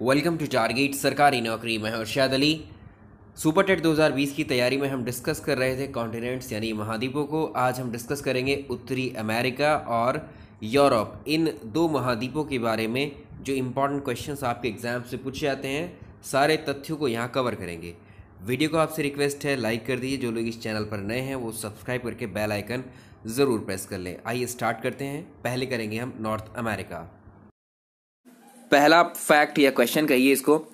Welcome to target सरकारी नौकरी मैं हर्षाद अली। सुपर टेट 2020 की तैयारी में हम डिस्कस कर रहे थे कॉन्टिनेंट्स यानी महाद्वीपों को। आज हम डिस्कस करेंगे उत्तरी अमेरिका और यूरोप। इन दो महाद्वीपों के बारे में जो इम्पोर्टेंट क्वेश्चंस आपके एग्ज़ाम से पूछे जाते हैं, सारे तथ्यों को यहाँ कवर करेंगे। वीडियो को आपसे रिक्वेस्ट है लाइक कर दीजिए। जो लोग इस चैनल पर नए हैं, वो सब्सक्राइब करके बेल आइकन ज़रूर प्रेस कर लें। आइए स्टार्ट करते हैं। पहले करेंगे हम नॉर्थ अमेरिका पहला फैक्ट या क्वेश्चन कहिए इसको।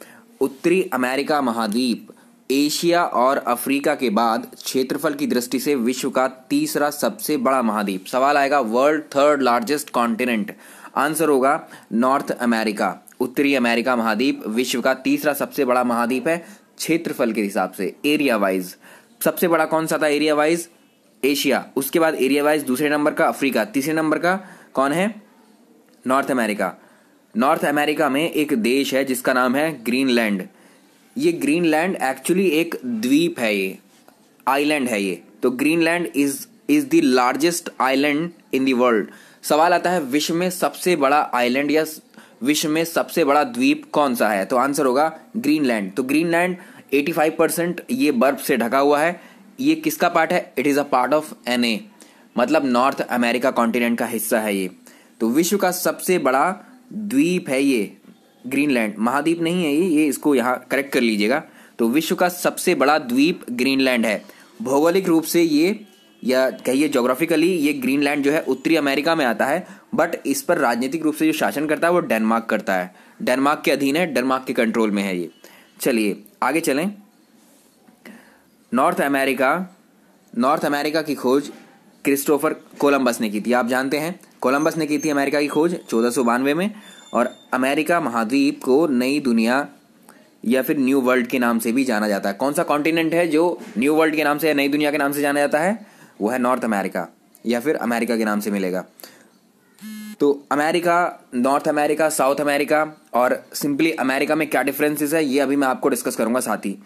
उत्तरी अमेरिका महाद्वीप, एशिया और अफ्रीका के बाद क्षेत्रफल की दृष्टि से विश्व का तीसरा सबसे बड़ा महाद्वीप। सवाल आएगा world third largest continent answer होगा नॉर्थ अमेरिका उत्तरी अमेरिका महाद्वीप विश्व का तीसरा सबसे बड़ा महाद्वीप है, क्षेत्रफल के हिसाब से एरिया वाइज सबसे बड़ा कौन सा था एरिया वाइज एशिया। उसके बाद एरिया वाइज दूसरे नंबर का, अफ्रीका। तीसरे नंबर का कौन है? नॉर्थ अमेरिका नॉर्थ अमेरिका में एक देश है जिसका नाम है ग्रीनलैंड। ये ग्रीनलैंड एक्चुअली एक द्वीप है ये आइलैंड है ये। तो Greenland is is the largest island in the world सवाल आता है, विश्व में सबसे बड़ा आइलैंड या विश्व में सबसे बड़ा द्वीप कौन सा है? तो आंसर होगा ग्रीनलैंड। तो ग्रीनलैंड 85 परसेंट ये बर्फ़ से ढका हुआ है। ये किसका पार्ट है? It is a part of N A मतलब नॉर्थ अमेरिका कॉन्टिनेंट का हिस्सा है ये। तो विश्व का सबसे बड़ा द्वीप है ये, ग्रीनलैंड। महाद्वीप नहीं है ये ये इसको यहाँ करेक्ट कर लीजिएगा। तो विश्व का सबसे बड़ा द्वीप ग्रीनलैंड है। भौगोलिक रूप से ये, या कहिए जोग्राफिकली ये ग्रीनलैंड जो है उत्तरी अमेरिका में आता है बट इस पर राजनीतिक रूप से जो शासन करता है, वो डेनमार्क करता है। डेनमार्क के अधीन है, डेनमार्क के कंट्रोल में है ये। चलिए, आगे चलें। नॉर्थ अमेरिका नॉर्थ अमेरिका की खोज क्रिस्टोफर कोलंबस ने की थी। आप जानते हैं कोलंबस ने की थी अमेरिका की खोज चौदह में, और अमेरिका महाद्वीप को नई दुनिया या फिर न्यू वर्ल्ड के नाम से भी जाना जाता है। कौन सा कॉन्टिनेंट है जो न्यू वर्ल्ड के नाम से या नई दुनिया के नाम से जाना जाता है? वो है नॉर्थ अमेरिका, या फिर अमेरिका के नाम से मिलेगा। तो America, North America, South America, और सिंपली अमेरिका में क्या डिफरेंसेस है, ये अभी मैं आपको डिस्कस करूँगा साथ ही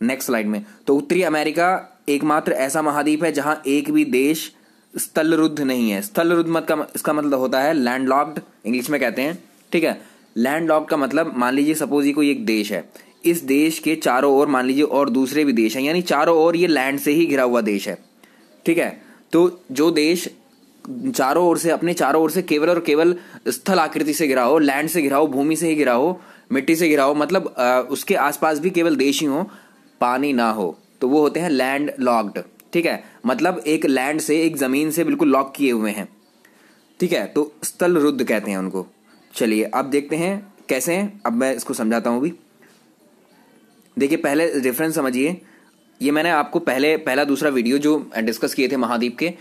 नेक्स्ट स्लाइड में। तो उत्तरी अमेरिका एकमात्र ऐसा महाद्वीप है जहाँ एक भी देश स्थलरुद्ध नहीं है। स्थलरुद्ध मत का इसका मतलब होता है लैंड लॉक्ड इंग्लिश में कहते हैं ठीक है? लैंड लॉक्ड का मतलब मान लीजिए सपोज़ ये कोई एक देश है। इस देश के चारों ओर मान लीजिए और दूसरे भी देश हैं यानी चारों ओर ये लैंड से ही घिरा हुआ देश है। ठीक है? तो जो देश चारों ओर से अपने चारों ओर से केवल और केवल स्थल आकृति से घिरा हो लैंड से घिरा हो भूमि से ही घिरा हो मिट्टी से घिरा हो मतलब आ, उसके आसपास भी केवल देश ही हो पानी ना हो तो वो होते हैं लैंड लॉक्ड ठीक है? मतलब एक लैंड से एक ज़मीन से बिल्कुल लॉक किए हुए हैं। ठीक है? तो स्थल रुद्ध कहते हैं उनको। चलिए, अब देखते हैं कैसे हैं। अब मैं इसको समझाता हूँ अभी। देखिए, पहले डिफरेंस समझिए। ये मैंने आपको पहले, पहला दूसरा वीडियो जो डिस्कस किए थे महाद्वीप के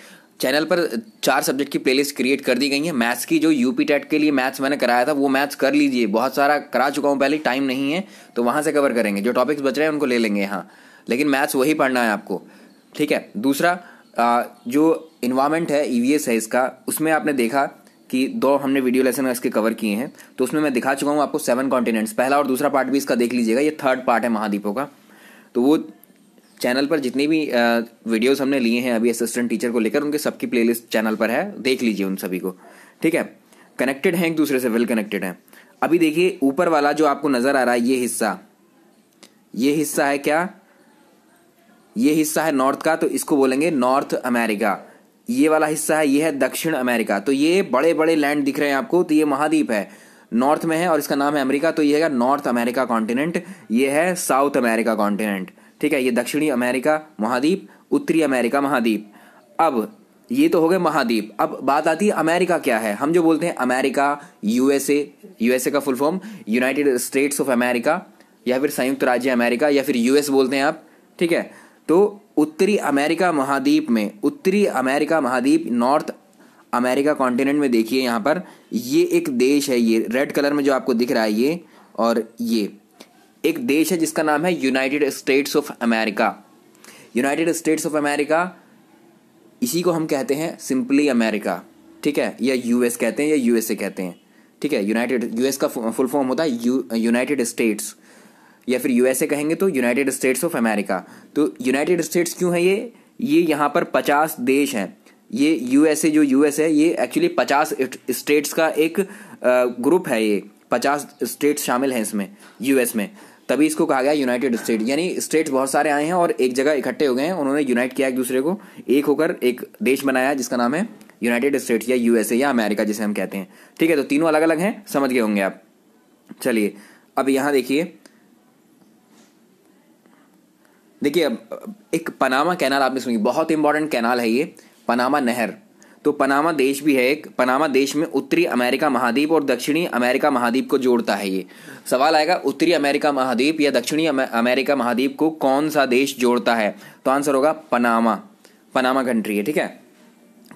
चैनल पर चार सब्जेक्ट की प्लेलिस्ट क्रिएट कर दी गई है। मैथ्स की जो यूपी टेट के लिए मैथ्स मैंने कराया था, वो मैथ्स कर लीजिए। बहुत सारा करा चुका हूँ, पहले टाइम नहीं है तो वहाँ से कवर करेंगे। जो टॉपिक्स बच रहे हैं, उनको ले लेंगे यहाँ लेकिन मैथ्स वही पढ़ना है आपको। ठीक है? दूसरा जो इन्वायरमेंट है ई e है इसका, उसमें आपने देखा कि दो हमने वीडियो लेसन इसके कवर किए हैं तो उसमें मैं दिखा चुका हूँ आपको सेवन कॉन्टिनेंट्स पहला और दूसरा पार्ट भी इसका देख लीजिएगा, ये थर्ड पार्ट है महाद्वीपों का। तो वो चैनल पर जितनी भी वीडियोस हमने लिए हैं, अभी असिस्टेंट टीचर को लेकर, उनके सबकी प्लेलिस्ट चैनल पर है, देख लीजिए उन सभी को। ठीक है? कनेक्टेड हैं एक दूसरे से वेल कनेक्टेड हैं। अभी देखिए, ऊपर वाला जो आपको नज़र आ रहा है, ये हिस्सा। ये हिस्सा है क्या? ये हिस्सा है नॉर्थ का तो इसको बोलेंगे नॉर्थ अमेरिका। ये वाला हिस्सा है, ये है दक्षिण अमेरिका। तो ये बड़े बड़े लैंड दिख रहे हैं आपको तो ये महाद्वीप है। नॉर्थ में है और इसका नाम है अमेरिका तो ये है नॉर्थ अमेरिका कॉन्टिनेंट ये है साउथ अमेरिका कॉन्टिनेंट ठीक है, ये दक्षिणी अमेरिका महाद्वीप, उत्तरी अमेरिका महाद्वीप। अब, ये तो हो गए महाद्वीप। अब बात आती है अमेरिका क्या है? हम जो बोलते हैं अमेरिका यूएसए यूएसए का full form United States of America या फिर संयुक्त राज्य अमेरिका, या फिर यूएस बोलते हैं आप। ठीक है तो उत्तरी अमेरिका महाद्वीप में, उत्तरी अमेरिका महाद्वीप, नॉर्थ अमेरिका कॉन्टिनेंट में देखिए यहाँ पर, ये एक देश है ये, रेड कलर में जो आपको दिख रहा है ये और ये। एक देश है जिसका नाम है United States of America United States of America इसी को हम कहते हैं सिंपली अमेरिका ठीक है? या यूएस कहते हैं या यूएसए कहते हैं। ठीक है? यूनाइटेड यूएस का फुल फॉर्म होता है यूनाइटेड स्टेट्स या फिर यूएसए कहेंगे तो यूनाइटेड स्टेट्स ऑफ़ अमेरिका तो यूनाइटेड स्टेट्स क्यों है ये? ये यहाँ पर पचास देश हैं। ये यूएसए जो यूएस है, ये एक्चुअली पचास स्टेट्स का एक ग्रुप है ये। पचास स्टेट्स शामिल हैं इसमें यूएस में। तभी इसको कहा गया यूनाइटेड स्टेट यानी स्टेट्स बहुत सारे आए हैं और एक जगह इकट्ठे हो गए हैं। उन्होंने यूनाइट किया एक दूसरे को। एक होकर एक देश बनाया जिसका नाम है यूनाइटेड स्टेट्स या यूएसए या अमेरिका जिसे हम कहते हैं। ठीक है तो तीनों अलग अलग हैं, समझ गए होंगे आप। चलिए, अब यहाँ देखिए। देखिए, अब एक पनामा कैनाल आपने सुनी, बहुत इंपॉर्टेंट कैनाल है ये, पनामा नहर। तो पनामा देश भी है एक, पनामा देश में उत्तरी अमेरिका महाद्वीप और दक्षिणी अमेरिका महाद्वीप को जोड़ता है ये। सवाल आएगा, उत्तरी अमेरिका महाद्वीप या दक्षिणी अमेरिका महाद्वीप को कौन सा देश जोड़ता है? तो आंसर होगा पनामा पनामा कंट्री है, ठीक है?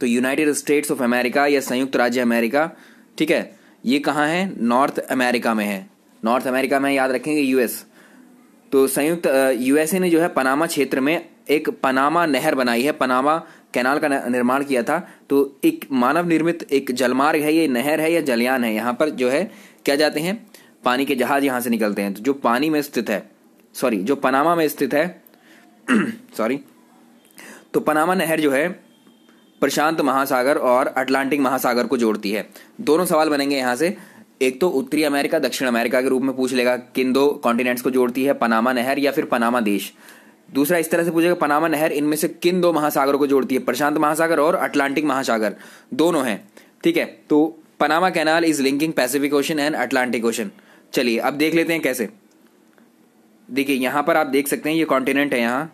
तो यूनाइटेड स्टेट्स ऑफ़ अमेरिका या संयुक्त राज्य अमेरिका, ठीक है? ये कहाँ है? नॉर्थ अमेरिका में है। नॉर्थ अमेरिका में याद रखेंगे यूएस तो संयुक्त यूएसए ने जो है पनामा क्षेत्र में एक पनामा नहर बनाई है, पनामा कैनाल का निर्माण किया था। तो एक मानव निर्मित एक जलमार्ग है, ये नहर है या जलयान है? यहाँ पर जो है, क्या जाते हैं? पानी के जहाज़ यहाँ से निकलते हैं। तो जो पानी में स्थित है, सॉरी, जो पनामा में स्थित है, सॉरी तो पनामा नहर जो है, प्रशांत महासागर और अटलांटिक महासागर को जोड़ती है। दोनों सवाल बनेंगे यहाँ से। एक तो उत्तरी अमेरिका, दक्षिण अमेरिका के रूप में पूछ लेगा किन दो कॉन्टिनेंट्स को जोड़ती है पनामा नहर या फिर पनामा देश। दूसरा इस तरह से पूछेगा पनामा नहर इनमें से किन दो महासागरों को जोड़ती है? प्रशांत महासागर और अटलांटिक महासागर। दोनों हैं। ठीक है तो Panama Canal is linking Pacific Ocean and Atlantic Ocean चलिए, अब देख लेते हैं कैसे। देखिए, यहाँ पर आप देख सकते हैं, ये कॉन्टिनेंट है यहाँ।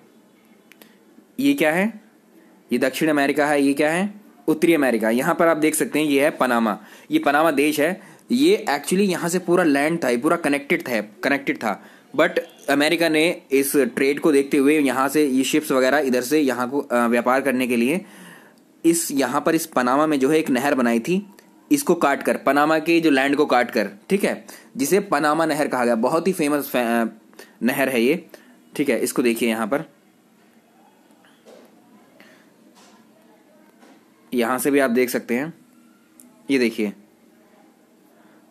ये क्या है? ये दक्षिण अमेरिका है, ये क्या है? उत्तरी अमेरिका। यहाँ पर आप देख सकते हैं, ये है पनामा ये पनामा देश है। ये एक्चुअली यहाँ से पूरा लैंड था, ये पूरा कनेक्टेड था कनेक्टेड था। बट अमेरिका ने इस ट्रेड को देखते हुए यहाँ से ये शिप्स वगैरह इधर से यहाँ को व्यापार करने के लिए इस यहाँ पर इस पनामा में जो है एक नहर बनाई थी, इसको काट कर पनामा के जो लैंड को काट कर, ठीक है? जिसे पनामा नहर कहा गया, बहुत ही फ़ेमस नहर है ये, ठीक है? इसको देखिए यहाँ पर। यहाँ से भी आप देख सकते हैं। ये देखिए।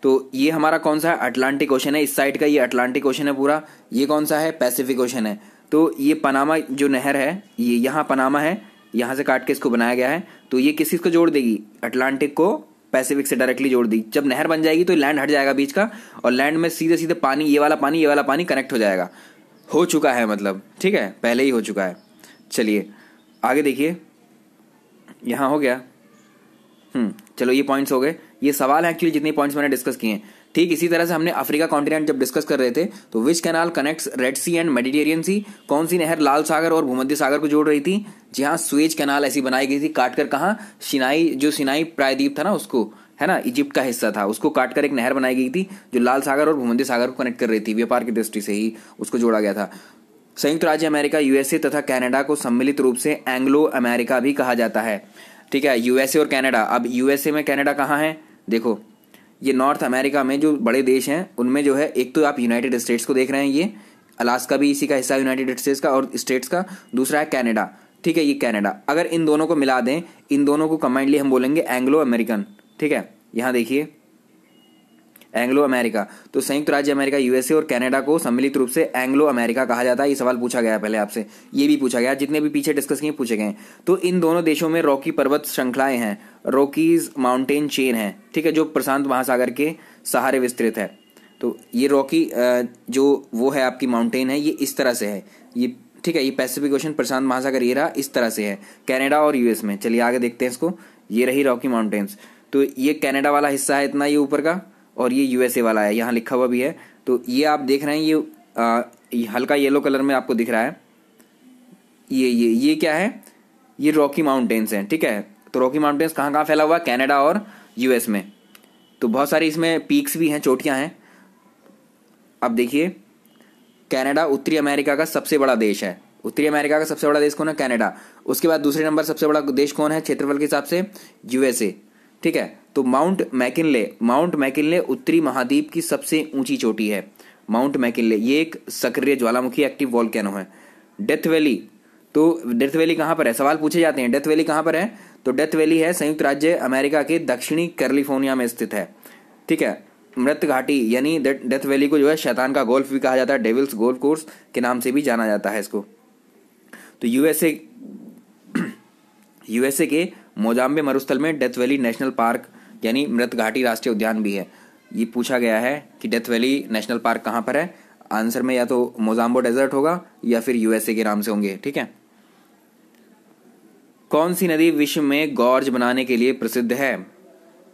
तो ये हमारा कौन सा है? अटलांटिक ओशन है। इस साइड का ये अटलांटिक ओशन है पूरा। ये कौन सा है? पैसिफिक ओशन है। तो ये पनामा जो नहर है, ये यहाँ पनामा है। यहाँ से काट के इसको बनाया गया है। तो ये किस को जोड़ देगी? अटलांटिक को पैसिफिक से डायरेक्टली जोड़ दी जब नहर बन जाएगी तो लैंड हट जाएगा बीच का और लैंड में सीधे सीधे पानी, ये वाला पानी, ये वाला पानी कनेक्ट हो जाएगा। हो चुका है मतलब। ठीक है? पहले ही हो चुका है। चलिए, आगे देखिए। यहाँ हो गया। हम्म चलो ये पॉइंट्स हो गए। ये सवाल है एक्चुअली जितने पॉइंट्स मैंने डिस्कस किए हैं। ठीक, इसी तरह से हमने अफ्रीका कॉन्टिनेंट जब डिस्कस कर रहे थे तो which canal connects Red Sea and Mediterranean Sea कौन सी नहर लाल सागर और भूमध्य सागर को जोड़ रही थी? जी हाँ स्वेज कैनाल ऐसी बनाई गई थी, काटकर कहा? सिनाई जो सिनाई प्रायद्वीप था ना उसको, है ना? इजिप्ट का हिस्सा था, उसको काटकर एक नहर बनाई गई थी, जो लाल सागर और भूमध्य सागर को कनेक्ट कर रही थी, व्यापार की दृष्टि से ही उसको जोड़ा गया था। संयुक्त राज्य अमेरिका यूएसए तथा कनाडा को सम्मिलित रूप से एंग्लो अमेरिका भी कहा जाता है। ठीक है यूएसए और कनाडा अब यूएसए में कनाडा कहाँ है? देखो, ये नॉर्थ अमेरिका में जो बड़े देश हैं, उनमें जो है, एक तो आप यूनाइटेड स्टेट्स को देख रहे हैं, ये अलास्का भी इसी का हिस्सा यूनाइटेड स्टेट्स का और स्टेट्स का, दूसरा है कैनेडा ठीक है, ये कैनेडा अगर इन दोनों को मिला दें, इन दोनों को कम्बाइंडली हम बोलेंगे एंग्लो अमेरिकन ठीक है? यहाँ देखिए एंग्लो अमेरिका तो संयुक्त राज्य अमेरिका, यूएसए और कनाडा को सम्मिलित रूप से एंग्लो अमेरिका कहा जाता है। ये सवाल पूछा गया पहले आपसे। ये भी पूछा गया। जितने भी पीछे डिस्कस किए, पूछे गए तो इन दोनों देशों में रॉकी पर्वत श्रृंखलाएँ हैं। रॉकीज माउंटेन चेन है। ठीक है, जो प्रशांत महासागर के सहारे विस्तृत है। तो ये रॉकी जो वो है आपकी माउंटेन है, ये इस तरह से है। ये, ठीक है, ये पैसिफिक ओशन, प्रशांत महासागर, ये रहा इस तरह से है। कनाडा और यूएस में। चलिए आगे देखते हैं इसको। ये रही रॉकी माउंटेन्स। तो ये कनाडा वाला हिस्सा है इतना, ये ऊपर का। और ये यूएसए वाला है यहाँ लिखा हुआ भी है। तो ये आप देख रहे हैं ये, हल्का येलो कलर में आपको दिख रहा है। ये ये ये क्या है? ये रॉकी माउंटेन्स हैं ठीक है? तो रॉकी माउंटेन्स कहाँ कहाँ फैला हुआ है? कैनेडा और यूएस में। तो बहुत सारी इसमें पीक्स भी हैं चोटियाँ हैं। अब देखिए कनाडा उत्तरी अमेरिका का सबसे बड़ा देश है। उत्तरी अमेरिका का सबसे बड़ा देश कौन है? कनाडा उसके बाद दूसरे नंबर सबसे बड़ा देश कौन है? क्षेत्रफल के हिसाब से यूएसए ठीक है? तो माउंट मैकिनले माउंट मैकिनले उत्तरी महाद्वीप की सबसे ऊँची चोटी है। माउंट मैकिनले, ये एक सक्रिय ज्वालामुखी एक्टिव वॉल्केनो है। डेथ वैली तो डेथ वैली कहाँ पर है? सवाल पूछे जाते हैं। डेथ वैली कहाँ पर है? तो डेथ वैली है संयुक्त राज्य अमेरिका के दक्षिणी कैलिफ़ोर्निया में स्थित है। ठीक है? मृत घाटी, यानी डेथ वैली को जो है शैतान का गोल्फ भी कहा जाता है। डेविल्स गोल्फ कोर्स के नाम से भी जाना जाता है इसको। तो यूएसए यूएसए के मोजाम्बे मरुस्थल में डेथ वैली नेशनल पार्क, यानी मृत घाटी राष्ट्रीय उद्यान भी है। ये पूछा गया है कि डेथ वैली नेशनल पार्क कहाँ पर है? आंसर में या तो मोजाम्बो डेजर्ट होगा या फिर यूएसए के नाम से होंगे, ठीक है? कौन सी नदी विश्व में गॉर्ज बनाने के लिए प्रसिद्ध है?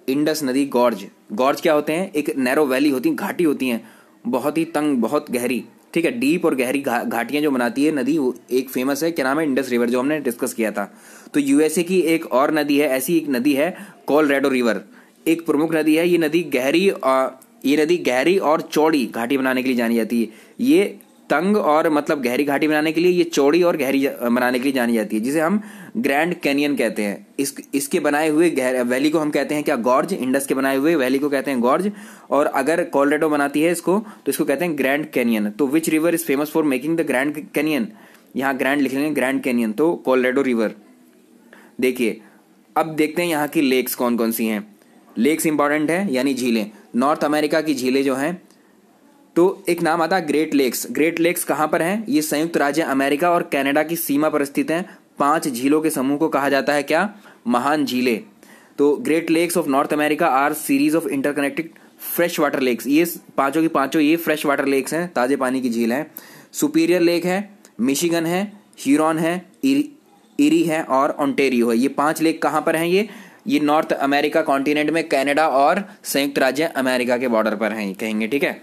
इंडस नदी गॉर्ज। गॉर्ज क्या होते हैं? एक नैरो वैली होती, घाटी होती हैं। बहुत ही तंग, बहुत गहरी, ठीक है? डीप और गहरी घाटियाँ जो बनाती है नदी, वो एक फ़ेमस है। क्या नाम है? इंडस रिवर, जो हमने डिस्कस किया था। तो यूएसए की एक और नदी है, ऐसी एक नदी है कोलरेडो रिवर एक प्रमुख नदी है, ये नदी गहरी ये नदी गहरी और चौड़ी घाटी बनाने के लिए जानी जाती है। ये तंग और मतलब गहरी घाटी बनाने के लिए ये चौड़ी और गहरी बनाने के लिए जानी जाती है, जिसे हम ग्रैंड कैनियन कहते हैं। इस, इसके बनाए हुए वैली को हम कहते हैं क्या? गॉर्ज इंडस के बनाए हुए वैली को कहते हैं गॉर्ज। और अगर कोलरेडो बनाती है इसको तो इसको कहते हैं ग्रैंड कैनियन तो which river is famous for making the Grand Canyon यहाँ ग्रैंड लिख लेंगे ग्रैंड कैनियन तो कोलरेडो रिवर देखिए, अब देखते हैं यहाँ की लेक्स कौन कौन सी हैं। लेक्स इंपॉर्टेंट है, यानी झीलें। नॉर्थ अमेरिका की झीलें जो हैं तो एक नाम आता है ग्रेट लेक्स ग्रेट लेक्स कहाँ पर हैं? ये संयुक्त राज्य अमेरिका और कनाडा की सीमा पर स्थित हैं। पाँच झीलों के समूह को कहा जाता है क्या? महान झीलें। तो Great Lakes of North America are series of interconnected fresh water lakes ये पाँचों की पाँचों, ये फ्रेश वाटर लेक्स हैं, ताजे पानी की झील हैं। सुपीरियर लेक है मिशिगन है हीरोन है इरी है और ऑन्टेरियो है। ये पाँच लेक कहाँ पर हैं ये? ये नॉर्थ अमेरिका कॉन्टिनेंट में कैनेडा और संयुक्त राज्य अमेरिका के बॉर्डर पर हैं कहेंगे, ठीक है?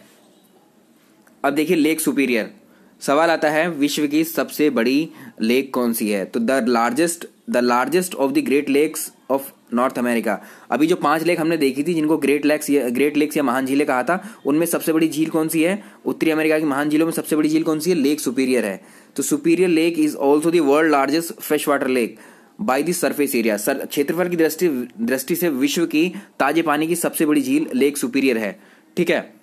अब देखिए, लेक सुपीरियर। सवाल आता है, विश्व की सबसे बड़ी लेक कौन सी है? तो the largest the largest of the Great Lakes of North America. अभी जो पाँच लेक हमने देखी थी, जिनको ग्रेट लेक्स या, ग्रेट लेक्स या महान झीलें कहा था, उनमें सबसे बड़ी झील कौन सी है? उत्तरी अमेरिका की महान झीलों में सबसे बड़ी झील कौन सी है? लेक सुपीरियर है। तो Superior lake is also the world largest fresh water lake by the surface area. Sir, क्षेत्रफल की दृष्टि दृष्टि से विश्व की ताजे पानी की सबसे बड़ी झील लेक सुपीरियर है। ठीक है?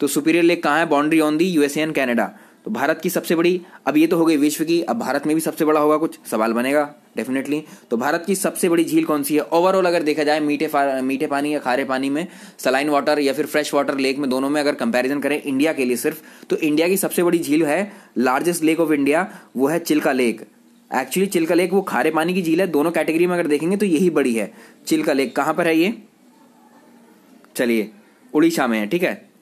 तो सुपीरियर लेक कहाँ है? Boundary on the USA and Canada. तो भारत की सबसे बड़ी, अब ये तो हो गई विश्व की, अब भारत में भी सबसे बड़ा होगा कुछ, सवाल बनेगा डेफिनेटली तो भारत की सबसे बड़ी झील कौन सी है? ओवरऑल अगर देखा जाए, मीठे मीठे पानी या खारे पानी में सलाइन वाटर या फिर फ्रेश वाटर लेक में दोनों में अगर कंपैरिजन करें इंडिया के लिए सिर्फ़ तो इंडिया की सबसे बड़ी झील है लार्जेस्ट लेक ऑफ़ इंडिया वो है Chilka lake actually Chilka lake वो खारे पानी की झील है, दोनों कैटेगरी में अगर देखेंगे तो यही बड़ी है। चिल्का लेक कहाँ पर है ये? चलिए, उड़ीसा में है, ठीक है?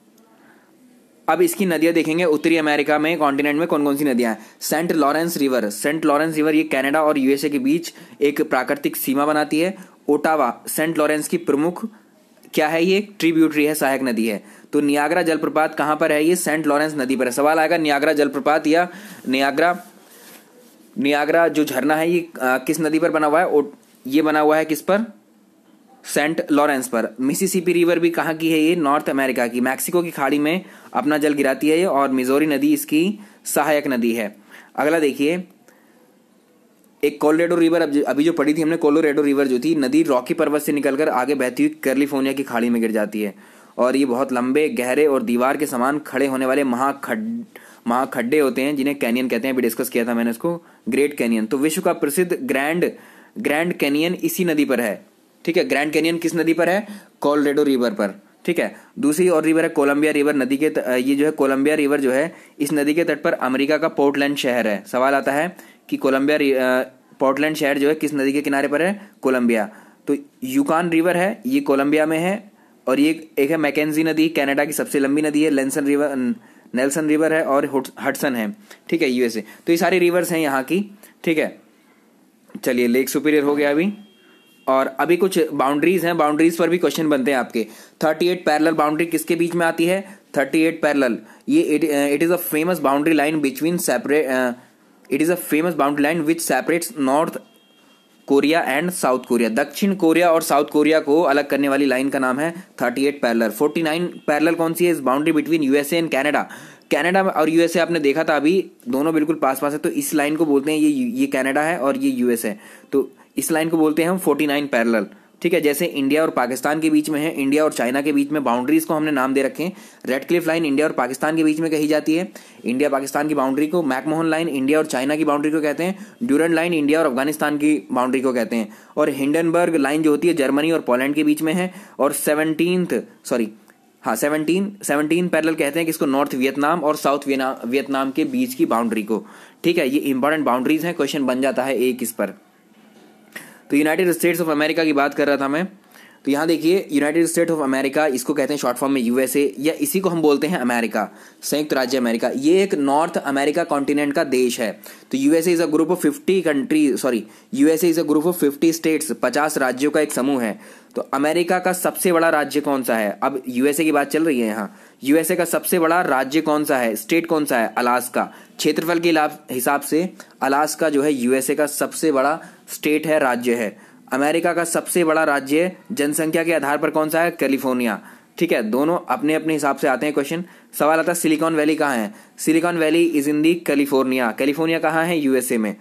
अब इसकी नदियाँ देखेंगे उत्तरी अमेरिका में कॉन्टिनेंट में कौन कौन सी नदियाँ हैं? Saint Lawrence River Saint Lawrence River ये कनाडा और यूएसए के बीच एक प्राकृतिक सीमा बनाती है। ओटावा सेंट लॉरेंस की प्रमुख क्या है ये? ट्रिब्यूटरी है, सहायक नदी है। तो नियाग्रा जलप्रपात कहाँ पर है ये? सेंट लॉरेंस नदी पर है। सवाल आएगा नियाग्रा जलप्रपात या नियाग्रा नियाग्रा जो झरना है ये किस नदी पर बना हुआ है? ये बना हुआ है किस पर? सेंट लॉरेंस पर। मिसिसिपी रिवर भी कहाँ की है ये? नॉर्थ अमेरिका की। मैक्सिको की खाड़ी में अपना जल गिराती है ये और मिजोरी नदी इसकी सहायक नदी है। अगला देखिए। एक कोलोरेडो रिवर अभी जो पड़ी थी, हमने कोलोरेडो रिवर जो थी, नदी रॉकी पर्वत से निकलकर आगे बहती हुई कैलिफ़ोर्निया की खाड़ी में गिर जाती है। और ये बहुत लंबे, गहरे और दीवार के समान खड़े होने वाले महाखड, महाखड्डे होते हैं, जिन्हें कैनियन कहते हैं। अभी डिस्कस किया था मैंने उसको ग्रेट कैनियन। तो विश्व का प्रसिद्ध ग्रैंड ग्रैंड कैनियन इसी नदी पर है। ठीक है ग्रैंड कैनियन किस नदी पर है? कोलरेडो रिवर पर। ठीक है, दूसरी और रिवर है कोलंबिया रिवर नदी के ये जो है कोलंबिया रिवर जो है, इस नदी के तट पर अमेरिका का पोर्टलैंड शहर है। सवाल आता है कि कोलंबिया पोर्टलैंड शहर जो है किस नदी के किनारे पर है? कोलंबिया तो यूकान रिवर है, ये कोलंबिया में है, और ये एक है मैकेजी नदी कनाडा की सबसे लंबी नदी है लेंसन रिवर नेल्सन रिवर है, और हटसन है। ठीक है यूएसए तो ये सारी रिवर्स हैं यहाँ की। ठीक है, चलिए लेक सुपीरियर हो गया अभी। और अभी कुछ बाउंड्रीज हैं बाउंड्रीज पर भी क्वेश्चन बनते हैं आपके। थर्टी एट पैरल बाउंड्री किसके बीच में आती है? थर्टी एट पैरल ये it is a famous boundary line between separate it is a famous boundary line which separates North Korea and South Korea दक्षिण कोरिया और साउथ कोरिया को अलग करने वाली लाइन का नाम है thirty eight parallel forty nine parallel कौन सी है इस boundary between USA and Canada Canada और यूएसए आपने देखा था अभी, दोनों बिल्कुल पास पास है तो इस लाइन को बोलते हैं ये ये कनाडा है और ये यूएस है तो इस लाइन को बोलते हैं हम फोर्टी नाइन पैरल ठीक है, जैसे इंडिया और पाकिस्तान के बीच में है, इंडिया और चाइना के बीच में बाउंड्रीज को हमने नाम दे रखे हैं। रेड क्लिफ लाइन इंडिया और पाकिस्तान के बीच में कही जाती है। इंडिया पाकिस्तान की बाउंड्री को मैकमोहन लाइन इंडिया और चाइना की बाउंड्री को कहते हैं। ड्यूरन लाइन इंडिया और अफ़गानिस्तान की बाउंड्री को कहते हैं। और हिंडनबर्ग लाइन जो होती है जर्मनी और पोलैंड के बीच में है। और सेवनटीन सॉरी हाँ सेवनटीन सेवनटीन पैरल कहते हैं कि इसको नॉर्थ वियतनाम और साउथ वियतनाम के बीच की बाउंड्री को। ठीक है, ये इंपॉर्टेंट बाउंड्रीज हैं क्वेश्चन बन जाता है एक इस पर। तो यूनाइटेड स्टेट्स ऑफ़ अमेरिका की बात कर रहा था मैं। तो यहाँ देखिए यूनाइटेड स्टेट ऑफ़ अमेरिका इसको कहते हैं शॉर्ट फॉर्म में यूएसए या इसी को हम बोलते हैं अमेरिका संयुक्त राज्य अमेरिका ये एक नॉर्थ अमेरिका कॉन्टिनेंट का देश है। तो USA is a group of fifty country sorry USA is a group of fifty states पचास राज्यों का एक समूह है। तो अमेरिका का सबसे बड़ा राज्य कौन सा है? अब यूएसए की बात चल रही है यहाँ। यूएसए का सबसे बड़ा राज्य कौन सा है? स्टेट कौन सा है? अलास्का। क्षेत्रफल के हिसाब से, अलास्का जो है यूएसए का सबसे बड़ा स्टेट है, राज्य है। अमेरिका का सबसे बड़ा राज्य जनसंख्या के आधार पर कौन सा है? कैलिफ़ोर्निया। ठीक है, दोनों अपने अपने हिसाब से आते हैं क्वेश्चन। सवाल आता है, सिलिकॉन वैली कहाँ है? Silicon Valley is in the California. California कहाँ है? यूएसए में।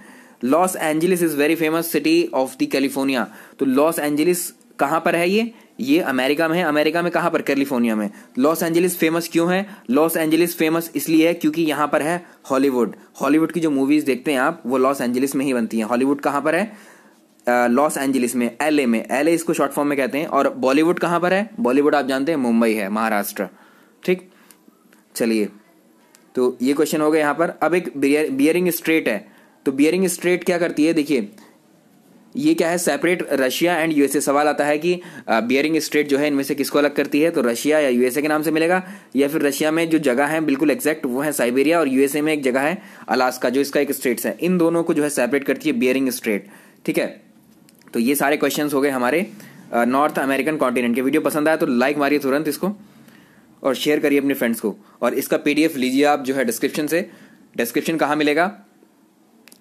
Los Angeles is very famous city of the California. तो लॉस एंजलिस कहाँ पर है ये? ये अमेरिका में है। अमेरिका में कहाँ पर? कैलिफ़ोर्निया में। लॉस एंजलिस फ़ेमस क्यों है? लॉस एंजलिस फ़ेमस इसलिए है क्योंकि यहाँ पर है हॉलीवुड। हॉलीवुड की जो मूवीज़ देखते हैं आप, वो लॉस एंजलिस में ही बनती हैं। हॉलीवुड कहाँ पर है? लॉस एंजलिस में एलए में। एलए इसको शॉर्ट फॉर्म में कहते हैं। और बॉलीवुड कहाँ पर है? बॉलीवुड आप जानते हैं, मुंबई है, महाराष्ट्र। ठीक? चलिए। तो ये क्वेश्चन हो गया यहाँ पर। अब एक बियरिंग स्ट्रेट है। तो बियरिंग स्ट्रेट क्या करती है? देखिए ये क्या है सेपरेट रशिया एंड यूएसए सवाल आता है कि बियरिंग स्ट्रेट जो है, इनमें से किसको अलग करती है? तो रशिया या यूएसए के नाम से मिलेगा, या फिर रशिया में जो जगह है, बिल्कुल एग्जैक्ट वो है साइबेरिया और यूएसए में एक जगह है अलास्का जो इसका एक स्टेट्स है। इन दोनों को जो है सेपरेट करती है बियरिंग स्ट्रेट ठीक है? तो ये सारे क्वेश्चन हो गए हमारे नॉर्थ अमेरिकन कॉन्टिनेंट के। वीडियो पसंद आया तो लाइक मारिए तुरंत इसको और शेयर करिए अपने फ्रेंड्स को। और इसका पीडीएफ लीजिए आप जो है डिस्क्रिप्शन से। डिस्क्रिप्शन कहाँ मिलेगा?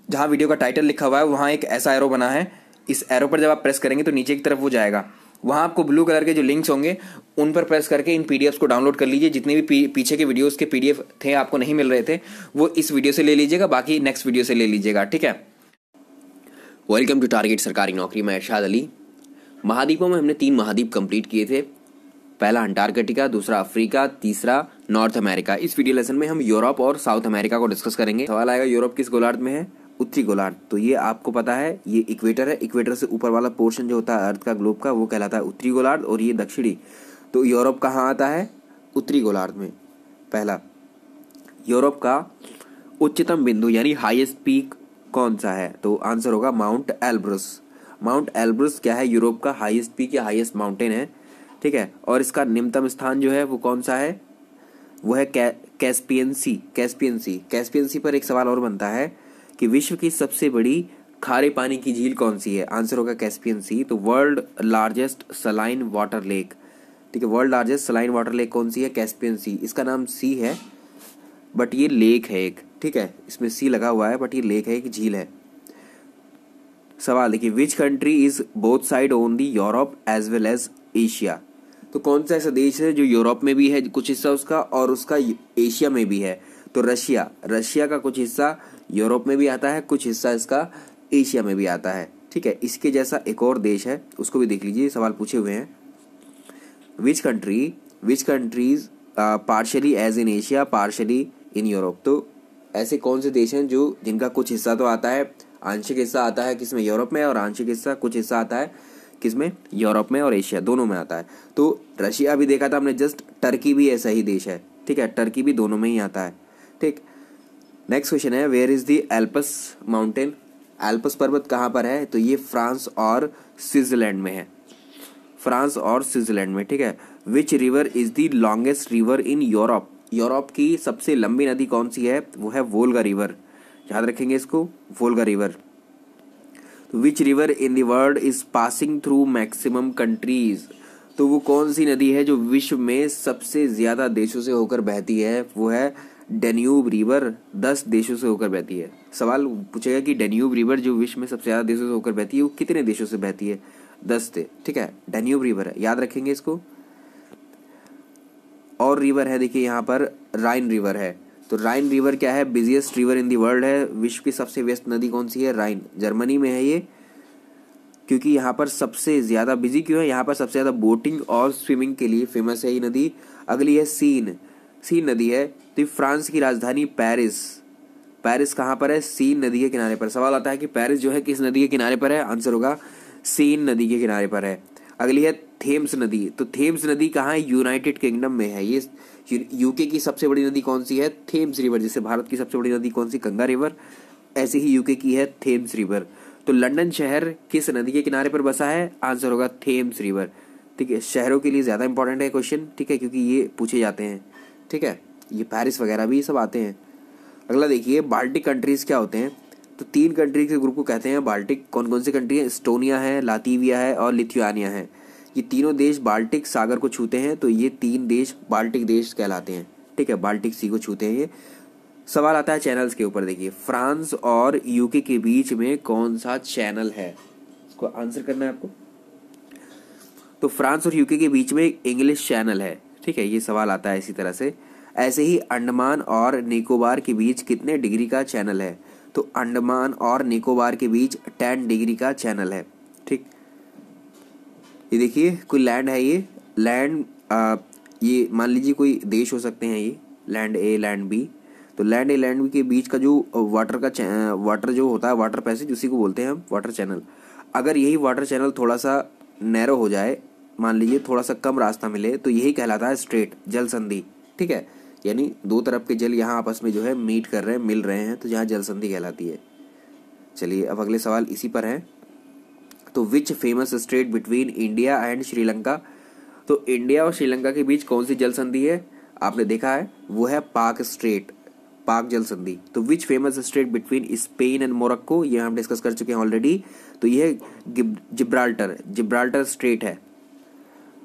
जहाँ वीडियो का टाइटल लिखा हुआ है, वहाँ एक ऐसा एरो बना है। इस एरो पर जब आप प्रेस करेंगे तो नीचे की तरफ़ वो जाएगा। वहाँ आपको ब्लू कलर के जो लिंक्स होंगे, उन पर प्रेस करके इन पीडीएफ्स को डाउनलोड कर लीजिए। जितने भी पीछे के वीडियोस के पीडीएफ थे, आपको नहीं मिल रहे थे, वो इस वीडियो से ले लीजिएगा, बाकी नेक्स्ट वीडियो से ले लीजिएगा, ठीक है? वेलकम टू टारगेट सरकारी नौकरी, मैं अरशाद अली। महाद्वीपों में हमने तीन महाद्वीप कंप्लीट किए थे। पहला अंटार्कटिका, दूसरा अफ्रीका, तीसरा नॉर्थ अमेरिका। इस वीडियो लेसन में हम यूरोप और साउथ अमेरिका को डिस्कस करेंगे। सवाल आएगा, यूरोप किस गोलार्ध में है? उत्तरी गोलार्ध। तो ये आपको पता है, ये इक्वेटर है। इक्वेटर से ऊपर वाला पोर्शन जो होता है अर्थ का, ग्लोब का, वो कहलाता है उत्तरी गोलार्ध और ये दक्षिणी। तो यूरोप कहाँ आता है? उत्तरी गोलार्ध में। पहला, यूरोप का उच्चतम बिंदु यानी हाईएस्ट पीक कौन सा है? तो आंसर होगा माउंट एल्ब्रस माउंट एल्ब्रस क्या है? यूरोप का हाईएस्ट पीक या हाईएस्ट माउंटेन है। ठीक है? और इसका निम्नतम स्थान जो है, वो कौन सा है? वो है Caspian Sea Caspian Sea Caspian Sea पर एक सवाल और बनता है। कि विश्व की सबसे बड़ी खारे पानी की झील कौन सी है? आंसर होगा कैस्पियन सी तो world largest saline water lake. ठीक है, world largest saline water lake कौन सी है? Caspian Sea. इसका नाम सी है, बट ये लेक है एक। ठीक है, इसमें सी लगा हुआ है, बट ये लेक है, एक झील है। सवाल, देखिए which country is both side on the Europe as well as Asia तो कौन सा ऐसा देश है जो यूरोप में भी है, कुछ हिस्सा उसका, और उसका एशिया में भी है? तो रशिया। रशिया का कुछ हिस्सा यूरोप में भी आता है, कुछ हिस्सा इसका एशिया में भी आता है। ठीक है, इसके जैसा एक और देश है, उसको भी देख लीजिए, सवाल पूछे हुए हैं। Which country which countries partially as in Asia partially in Europe तो ऐसे कौन से देश हैं जो जिनका कुछ हिस्सा तो आता है, आंशिक हिस्सा आता है किसमें? यूरोप में, और आंशिक हिस्सा कुछ हिस्सा आता है किसमें? यूरोप में और एशिया, दोनों में आता है। तो रशिया भी देखा था हमने, जस्ट टर्की भी ऐसा ही देश है। ठीक है, टर्की भी दोनों में ही आता है। ठीक नेक्स्ट क्वेश्चन है where is the Alps mountain Alps पर्वत कहाँ पर है? तो ये फ्रांस और स्विट्जरलैंड में है। फ्रांस और स्विट्जरलैंड में, ठीक है? Which river is the longest river in Europe Europe की सबसे लंबी नदी कौन सी है? वो है वोल्गा रिवर याद रखेंगे इसको वोल्गा रिवर तो which river in world is passing through maximum countries तो वो कौन सी नदी है जो विश्व में सबसे ज़्यादा देशों से होकर बहती है? वो है डेन्यूब रिवर दस देशों से होकर बहती है। सवाल पूछेगा कि डेन्यूब रिवर जो विश्व में सबसे ज़्यादा देशों से होकर बहती है, वो कितने देशों से बहती है? दस थे ठीक है? डेन्यूब रिवर है, याद रखेंगे इसको। और रिवर है, देखिए यहाँ पर राइन रिवर है। तो राइन रिवर क्या है? Busiest river in the world है। विश्व की सबसे व्यस्त नदी कौन सी है? राइन जर्मनी में है ये। क्योंकि यहाँ पर सबसे ज़्यादा बिज़ी क्यों है? यहाँ पर सबसे ज़्यादा बोटिंग और स्विमिंग के लिए फ़ेमस है ये नदी। अगली है सीन सीन नदी है तो फ्रांस की राजधानी पेरिस। पेरिस कहाँ पर है? सीन नदी के किनारे पर। सवाल आता है कि पेरिस जो है, किस नदी के किनारे पर है? आंसर होगा सीन नदी के किनारे पर है। अगली है थेम्स नदी। तो थेम्स नदी कहाँ है? यूनाइटेड किंगडम में है। ये यूके की सबसे बड़ी नदी कौन सी है? थेम्स रिवर, जैसे भारत की सबसे बड़ी नदी कौन सी? गंगा रिवर। ऐसे ही यूके की है थेम्स रिवर। तो लंदन शहर किस नदी के किनारे पर बसा है? आंसर होगा थेम्स रिवर। ठीक है, शहरों के लिए ज़्यादा इंपॉर्टेंट है क्वेश्चन ठीक है, क्योंकि ये पूछे जाते हैं। ठीक है? ये पेरिस वगैरह भी ये सब आते हैं। अगला देखिए बाल्टिक कंट्रीज़ क्या होते हैं? तो तीन कंट्री के ग्रुप को कहते हैं बाल्टिक कौन कौन सी कंट्री है? स्टोनिया है लातीविया है और लिथुआनिया है। ये तीनों देश बाल्टिक सागर को छूते हैं तो ये तीन देश बाल्टिक देश कहलाते हैं। ठीक है? बाल्टिक सी को छूते हैं ये। सवाल आता है चैनल्स के ऊपर देखिए। फ्रांस और यूके के बीच में कौन सा चैनल है? इसको आंसर करना है आपको। तो फ्रांस और यूके के बीच में इंग्लिश चैनल है। ठीक है, ये सवाल आता है इसी तरह से। ऐसे ही अंडमान और निकोबार के बीच कितने डिग्री का चैनल है? तो अंडमान और निकोबार के बीच टेन डिग्री का चैनल है, ठीक? ये देखिए, कोई लैंड है ये? लैंड ये मान लीजिए कोई देश हो सकते हैं ये लैंड ए लैंड बी तो लैंड ए लैंड बी के बीच का जो वाटर का वाटर जो होता है वाटर पैसेज उसी को बोलते हैं हम वाटर चैनल अगर यही वाटर चैनल थोड़ा सा नैरो हो जाए मान लीजिए थोड़ा सा कम रास्ता मिले तो यही कहलाता है स्ट्रेट जल संधि, ठीक है? यानी दो तरफ़ के जल यहाँ आपस में जो है मीट कर रहे हैं, मिल रहे हैं तो यहाँ जल संधि कहलाती है। चलिए, अब अगले सवाल इसी पर है। तो which famous state between India and Sri Lanka तो इंडिया और श्रीलंका के बीच कौन सी जल संधि है? आपने देखा है, वो है पाक स्ट्रेट पाक जल संधि। तो which famous state between Spain and Morocco ये हम डिस्कस कर चुके हैं ऑलरेडी तो ये जिब्राल्टर जिब्राल्टर स्ट्रेट है।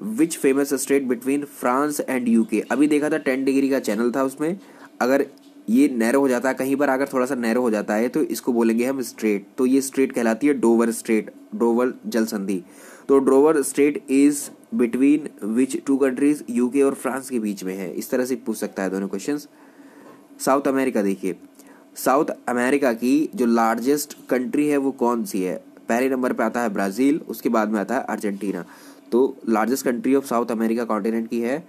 Which famous state between France and UK अभी देखा था टेन डिग्री का चैनल था उसमें। अगर ये नैरो हो जाता है कहीं पर अगर थोड़ा सा नैरो हो जाता है तो इसको बोलेंगे हम स्ट्रेट तो ये स्ट्रेट कहलाती है डोवर स्ट्रेट डोवर जल संधि। तो Dover strait is between which two countries UK और फ्रांस के बीच में है। इस तरह से पूछ सकता है दोनों क्वेश्चन साउथ अमेरिका देखिए। साउथ अमेरिका की जो लार्जेस्ट कंट्री है, वो कौन सी है? पहले नंबर पे आता है ब्राज़ील, उसके बाद में आता है अर्जेंटीना। तो largest country of South America continent की है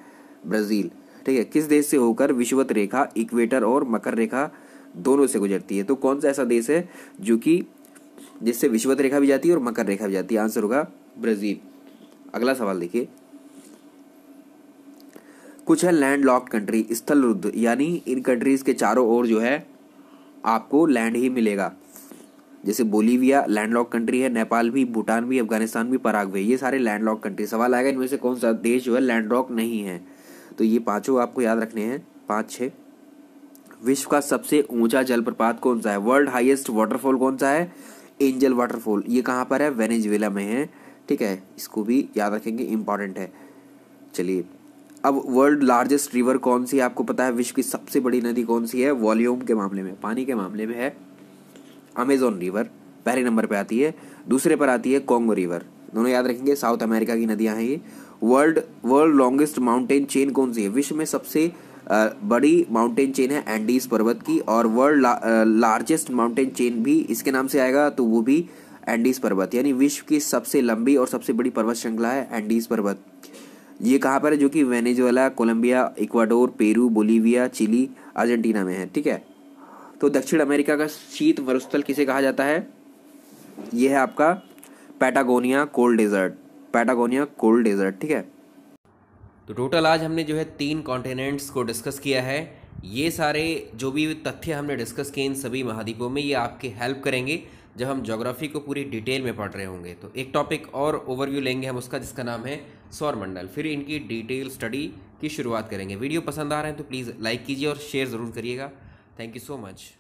ब्राज़ील ठीक है, किस देश से होकर विश्वत रेखा इक्वेटर और मकर रेखा दोनों से गुजरती है? तो कौन सा ऐसा देश है जो कि जिससे विश्वत रेखा भी जाती है और मकर रेखा भी जाती है? आंसर होगा ब्राज़ील। अगला सवाल देखिए। कुछ है लैंड लॉक कंट्री स्थल रुद्ध यानी इन कंट्रीज़ के चारों ओर जो है आपको लैंड ही मिलेगा। जैसे बोलीविया, लैंडलॉक कंट्री है, नेपाल भी, भूटान भी, अफ़गानिस्तान भी पराग्वे ये सारे लैंडलॉक कंट्री सवाल आएगा इनमें से कौन सा देश जो है लैंडलॉक नहीं है? तो ये पाँचों आपको याद रखने हैं, पाँच छः विश्व का सबसे ऊँचा जलप्रपात कौन सा है? वर्ल्ड हाईएस्ट वाटरफॉल कौन सा है? एंजल वाटरफॉल ये कहाँ पर है? वेनेजुएला में है। ठीक है, इसको भी याद रखेंगे इंपॉर्टेंट है। चलिए, अब वर्ल्ड लार्जेस्ट रिवर कौन सी है? आपको पता है, विश्व की सबसे बड़ी नदी कौन सी है? वॉल्यूम के मामले में, पानी के मामले में है। अमेजोन रिवर पहले नंबर पे आती है, दूसरे पर आती है कॉन्गो रिवर दोनों याद रखेंगे साउथ अमेरिका की नदियाँ हैं ये। World world longest mountain chain कौन सी है? विश्व में सबसे बड़ी माउंटेन चेन है एंडीज पर्वत की, और वर्ल्ड लार्जेस्ट माउंटेन चेन भी इसके नाम से आएगा तो वो भी एंडीज पर्वत। यानी विश्व की सबसे लंबी और सबसे बड़ी पर्वत श्रृंखला है एंडीज पर्वत। ये कहाँ पर है? जो कि Venezuela Colombia Ecuador Peru Bolivia Chile Argentina में है, ठीक है? तो दक्षिण अमेरिका का शीत मरुस्थल किसे कहा जाता है? ये है आपका Patagonia cold desert Patagonia cold desert ठीक है? तो टोटल आज हमने जो है तीन कॉन्टिनेंट्स को डिस्कस किया है। ये सारे जो भी तथ्य हमने डिस्कस किए इन सभी महाद्वीपों में, ये आपकी हेल्प करेंगे जब हम जोग्राफी को पूरी डिटेल में पढ़ रहे होंगे। तो एक टॉपिक और ओवरव्यू लेंगे हम उसका, जिसका नाम है सौर मंडल। फिर इनकी डिटेल स्टडी की शुरुआत करेंगे। वीडियो पसंद आ रहे हैं तो प्लीज़ लाइक कीजिए और शेयर ज़रूर करिएगा। Thank you so much